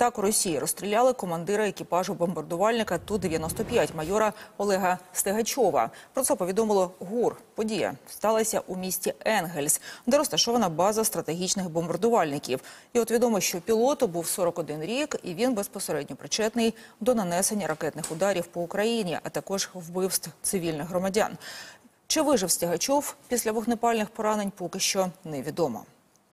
Так у Росії розстріляли командира екіпажу бомбардувальника Ту-95 майора Олега Стегачова. Про це повідомило ГУР. Подія сталася у місті Енгельс, де розташована база стратегічних бомбардувальників. І от відомо, що пілоту був 41 рік, і він безпосередньо причетний до нанесення ракетних ударів по Україні, а також вбивств цивільних громадян. Чи вижив Стягачов після вогнепальних поранень, поки що невідомо.